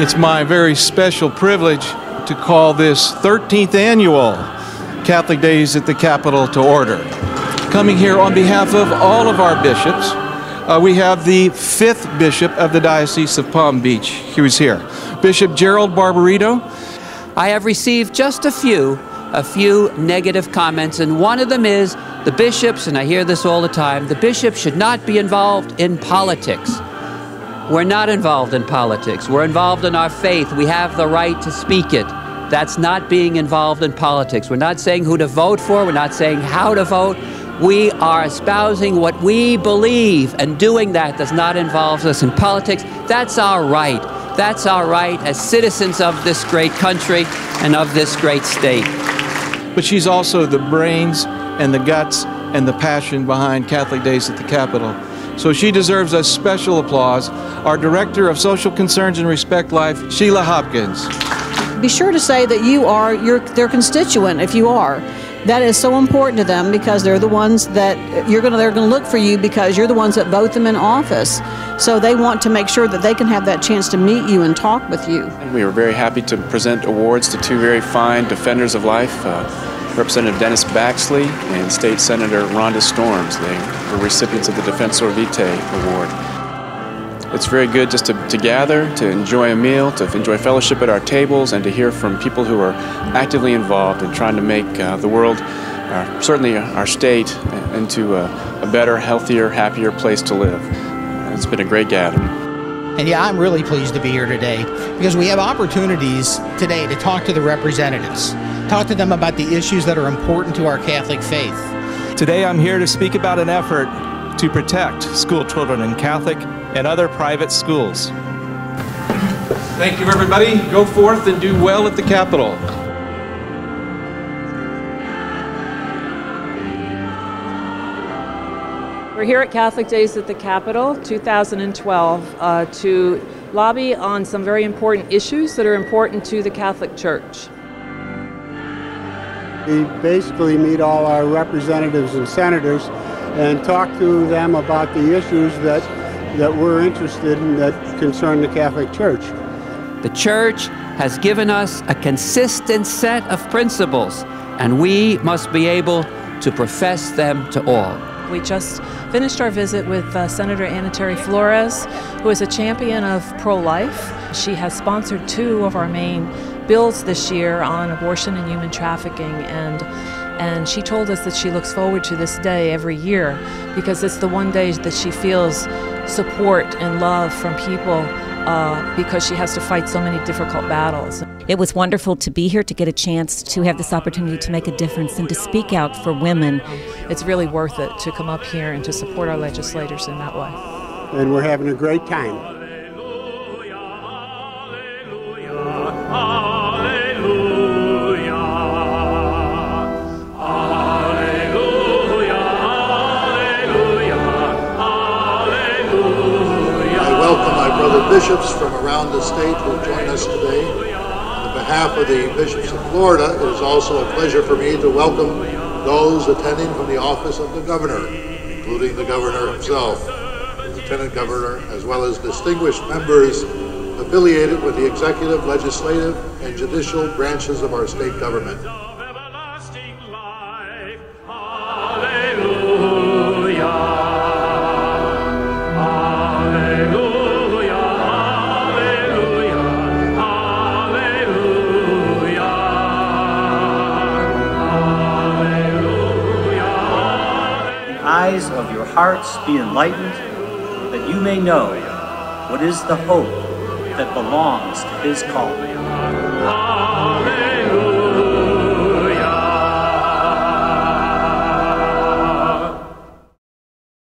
It's my very special privilege to call this 13th annual Catholic Days at the Capitol to order. Coming here on behalf of all of our bishops, uh, we have the fifth bishop of the Diocese of Palm Beach. He was here. Bishop Gerald Barbarito. I have received just a few, a few negative comments, and one of them is the bishops, and I hear this all the time, the bishops should not be involved in politics. We're not involved in politics. We're involved in our faith. We have the right to speak it. That's not being involved in politics. We're not saying who to vote for. We're not saying how to vote. We are espousing what we believe, and doing that does not involve us in politics. That's our right. That's our right as citizens of this great country and of this great state. But she's also the brains and the guts and the passion behind Catholic Days at the Capitol. So she deserves a special applause. Our Director of Social Concerns and Respect Life, Sheila Hopkins. Be sure to say that you are your, their constituent if you are. That is so important to them because they're the ones that you're going to they're going to look for you because you're the ones that vote them in office. So they want to make sure that they can have that chance to meet you and talk with you. We are very happy to present awards to two very fine defenders of life. Uh, Representative Dennis Baxley and State Senator Rhonda Storms. They were recipients of the Defensor Vitae Award. It's very good just to, to gather, to enjoy a meal, to enjoy fellowship at our tables, and to hear from people who are actively involved in trying to make uh, the world, uh, certainly our state, into a, a, better, healthier, happier place to live. It's been a great gathering. And yeah, I'm really pleased to be here today because we have opportunities today to talk to the representatives talk to them about the issues that are important to our Catholic faith. Today I'm here to speak about an effort to protect school children in Catholic and other private schools. Thank you, everybody. Go forth and do well at the Capitol. We're here at Catholic Days at the Capitol 2012 uh, to lobby on some very important issues that are important to the Catholic Church. We basically meet all our representatives and senators and talk to them about the issues that, that we're interested in that concern the Catholic Church. The Church has given us a consistent set of principles, and we must be able to profess them to all. We just finished our visit with uh, Senator Anitere Flores, who is a champion of pro life. She has sponsored two of our main bills this year on abortion and human trafficking and and she told us that she looks forward to this day every year because it's the one day that she feels support and love from people uh, because she has to fight so many difficult battles. It was wonderful to be here to get a chance to have this opportunity to make a difference and to speak out for women. It's really worth it to come up here and to support our legislators in that way. And we're having a great time. Bishops from around the state who join us today. On behalf of the bishops of Florida, it is also a pleasure for me to welcome those attending from the office of the governor, including the governor himself, the lieutenant governor, as well as distinguished members affiliated with the executive, legislative, and judicial branches of our state government. Hearts be enlightened, that you may know what is the hope that belongs to his calling.